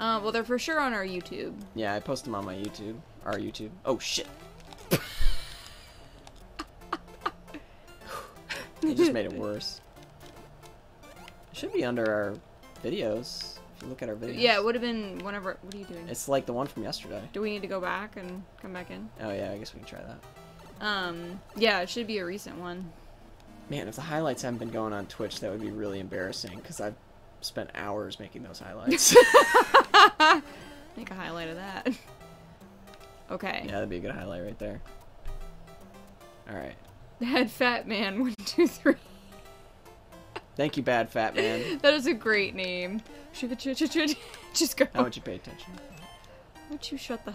Uh, well, they're for sure on our YouTube. Yeah, I post them on my YouTube. Our YouTube. Oh shit. you just made it worse. It should be under our videos. If you look at our videos. Yeah, it would have been whenever. What are you doing? It's like the one from yesterday. Do we need to go back and come back in? Oh yeah, I guess we can try that. Um, yeah, it should be a recent one. Man, if the highlights haven't been going on Twitch, that would be really embarrassing because I've spent hours making those highlights. Make a highlight of that. Okay. yeah, that'd be a good highlight right there. All right. Head fat man one two three. Thank you, bad fat man. That is a great name. Just go. How would you pay attention? Would you shut the